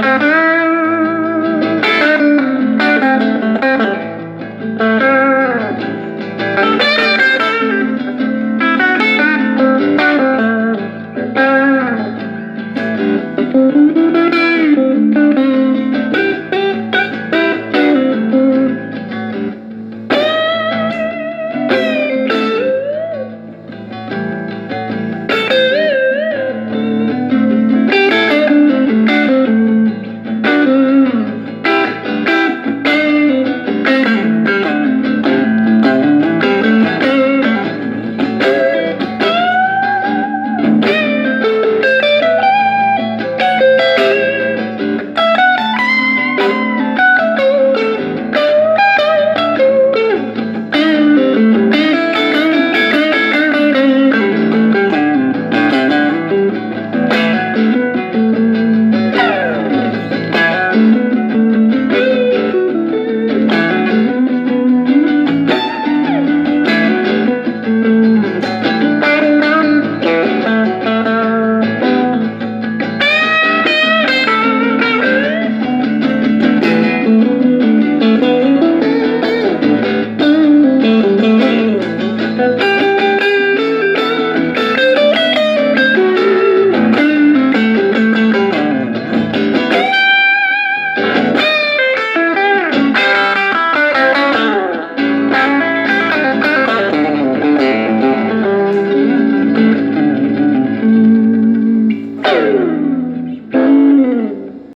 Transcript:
Thank